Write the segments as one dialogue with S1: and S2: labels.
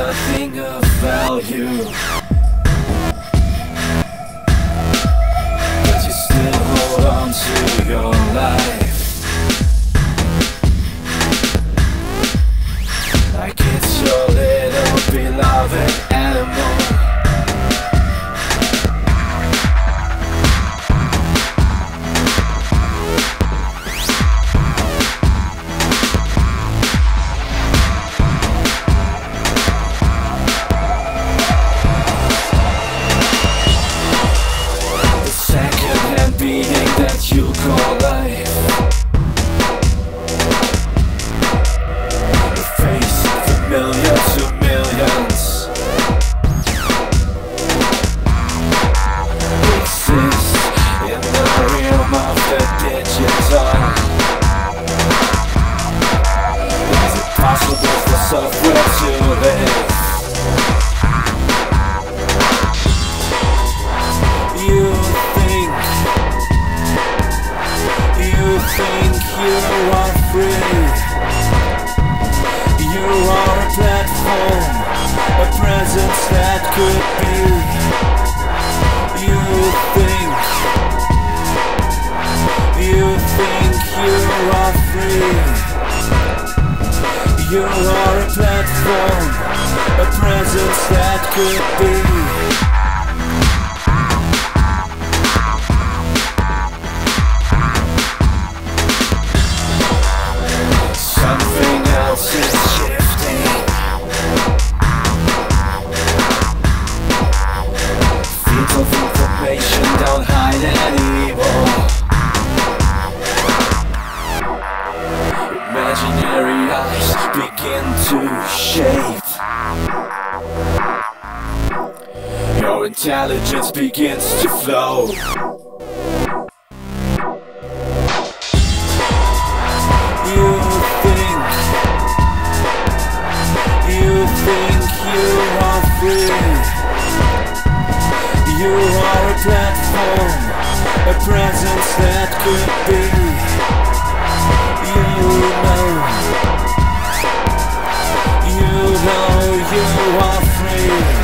S1: nothing of value. think you are free. You are a platform A presence that could be. You think You think you are free. You are a platform A presence that could be. Your intelligence begins to flow. You think, you think you are free. You are a platform, a presence that could be. You know, you know you are free.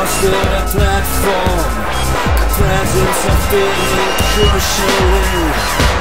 S1: You're still a platform, presence of being crucially.